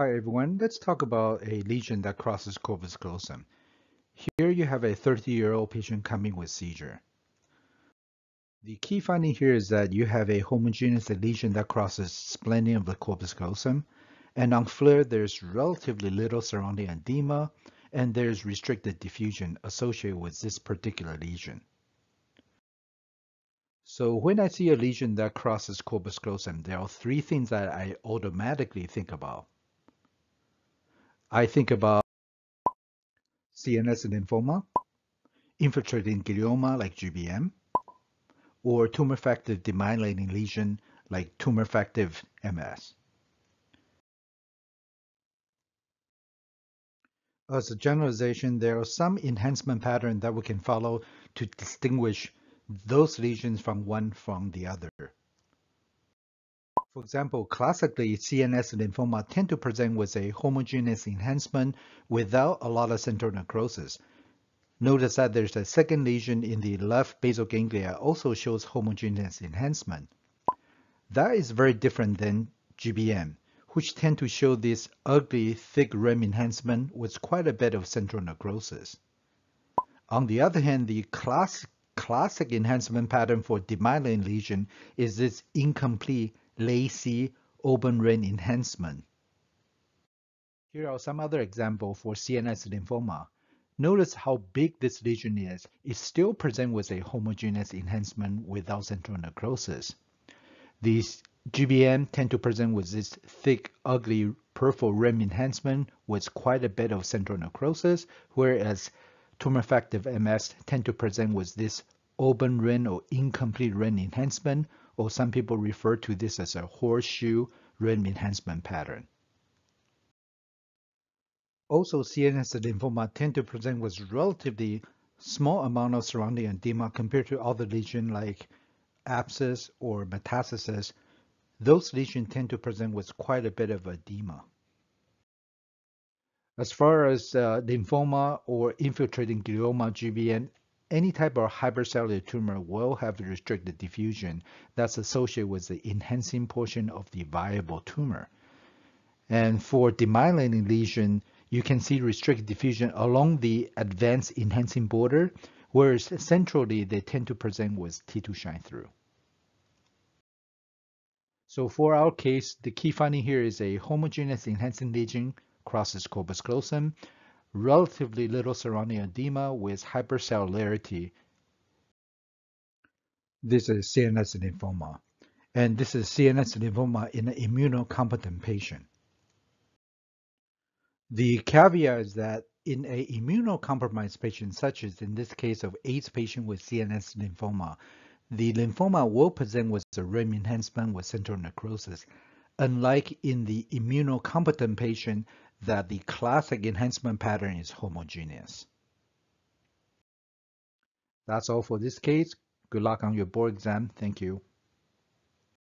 Hi everyone, let's talk about a lesion that crosses corpus callosum. Here you have a 30-year-old patient coming with seizure. The key finding here is that you have a homogeneous lesion that crosses splenium of the corpus callosum, and on FLAIR there's relatively little surrounding edema, and there's restricted diffusion associated with this particular lesion. So when I see a lesion that crosses corpus callosum, there are three things that I automatically think about. I think about CNS and lymphoma, infiltrating glioma like GBM, or tumefactive demyelinating lesion like tumefactive MS. As a generalization, there are some enhancement patterns that we can follow to distinguish those lesions from one from the other. For example, classically, CNS lymphoma tend to present with a homogeneous enhancement without a lot of central necrosis. Notice that there's a second lesion in the left basal ganglia also shows homogeneous enhancement. That is very different than GBM, which tend to show this ugly, thick rim enhancement with quite a bit of central necrosis. On the other hand, the class, classic enhancement pattern for demyelinating lesion is this incomplete lacy open rim enhancement. Here are some other examples for CNS lymphoma. Notice how big this lesion is. It still presents with a homogeneous enhancement without central necrosis. These GBM tend to present with this thick, ugly peripheral rim enhancement with quite a bit of central necrosis, whereas tumefactive MS tend to present with this open rim or incomplete rim enhancement or some people refer to this as a horseshoe rim enhancement pattern. Also, CNS lymphoma tend to present with relatively small amount of surrounding edema compared to other lesions like abscess or metastasis. Those lesions tend to present with quite a bit of edema. As far as uh, lymphoma or infiltrating glioma GBM, any type of hypercellular tumor will have restricted diffusion that's associated with the enhancing portion of the viable tumor. And for demyelinating lesion, you can see restricted diffusion along the advanced enhancing border, whereas centrally they tend to present with T2 shine through. So for our case, the key finding here is a homogeneous enhancing lesion crosses corpus callosum relatively little surrounding edema with hypercellularity. This is CNS lymphoma, and this is CNS lymphoma in an immunocompetent patient. The caveat is that in an immunocompromised patient, such as in this case of AIDS patient with CNS lymphoma, the lymphoma will present with a rim enhancement with central necrosis. Unlike in the immunocompetent patient, that the classic enhancement pattern is homogeneous. That's all for this case. Good luck on your board exam. Thank you.